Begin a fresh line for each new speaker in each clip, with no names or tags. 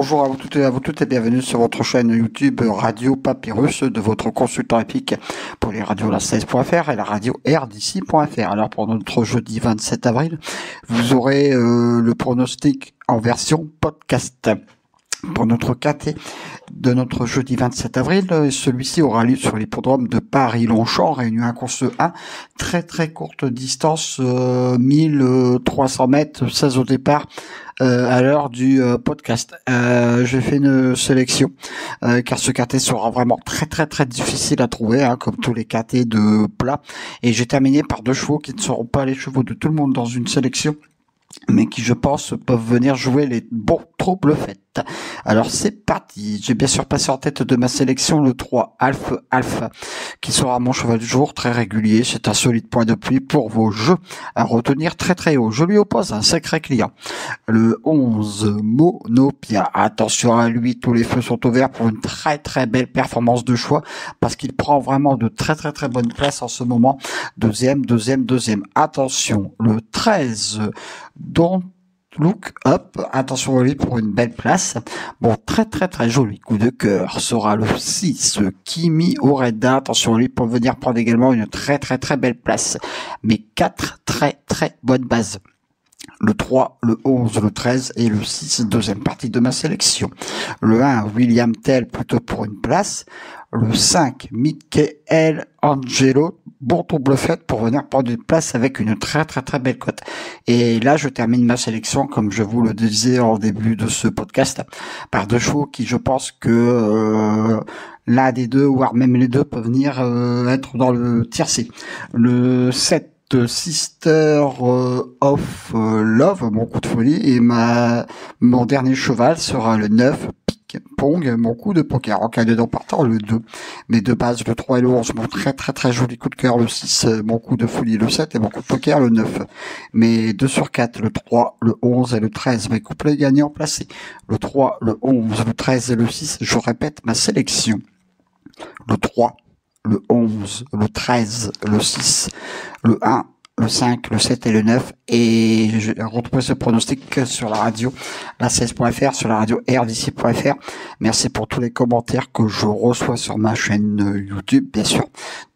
Bonjour à vous toutes et à vous toutes et bienvenue sur votre chaîne YouTube Radio Papyrus de votre consultant épique pour les radios la 16.fr et la radio RDC.fr. Alors pour notre jeudi 27 avril, vous aurez euh, le pronostic en version podcast pour notre KT de notre jeudi 27 avril. Euh, celui-ci aura lieu sur l'hippodrome de Paris-Longchamp, Réunion 1 course 1. Très très courte distance, 1300 euh, mètres, 16 au départ. Euh, à l'heure du podcast. Euh, J'ai fait une sélection car ce KT sera vraiment très très très difficile à trouver, hein, comme tous les KT de plat. Et j'ai terminé par deux chevaux qui ne seront pas les chevaux de tout le monde dans une sélection mais qui je pense peuvent venir jouer les bons troubles faits. Alors c'est parti, j'ai bien sûr passé en tête de ma sélection le 3 Alpha Alpha, qui sera mon cheval du jour, très régulier, c'est un solide point de pluie pour vos jeux à retenir très très haut. Je lui oppose un sacré client, le 11 Monopia. Attention à lui, tous les feux sont ouverts pour une très très belle performance de choix, parce qu'il prend vraiment de très très très bonnes places en ce moment. Deuxième, deuxième, deuxième. Attention, le 13 dont Look Up, attention à lui pour une belle place. Bon, très très très joli coup de cœur sera le 6, Kimi Oreda, attention à lui pour venir prendre également une très très très belle place. Mais quatre très très bonnes bases le 3, le 11, le 13 et le 6, deuxième partie de ma sélection. Le 1, William Tell, plutôt pour une place. Le 5, Michael Angelo, bon double fait pour venir prendre une place avec une très très très belle cote. Et là, je termine ma sélection, comme je vous le disais en début de ce podcast, par deux chevaux qui, je pense que euh, l'un des deux, voire même les deux, peuvent venir euh, être dans le tiercé. Le 7, Sister euh, of euh, Love, mon coup de folie, et ma mon dernier cheval sera le 9, Pic Pong, mon coup de poker. En cas de partant, le 2. Mais de base, le 3 et le 11, mon très très très joli coup de cœur, le 6, euh, mon coup de folie, le 7 et mon coup de poker, le 9. Mais 2 sur 4, le 3, le 11 et le 13, mes couplets gagnants placés. Le 3, le 11, le 13 et le 6, je répète ma sélection. Le 3, le 11, le 13, le 6, le 1, le 5, le 7 et le 9. Et je retrouve ce pronostic sur la radio, la 16.fr, sur la radio rdc.fr. Merci pour tous les commentaires que je reçois sur ma chaîne YouTube, bien sûr.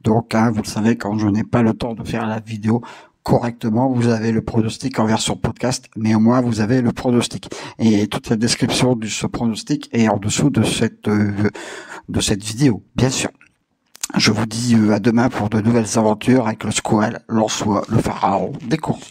Donc, hein, vous le savez, quand je n'ai pas le temps de faire la vidéo, correctement, vous avez le pronostic en version podcast, mais au moins vous avez le pronostic. Et toute la description de ce pronostic est en dessous de cette euh, de cette vidéo, bien sûr. Je vous dis euh, à demain pour de nouvelles aventures avec le squal, l'ansois, le pharaon des courses.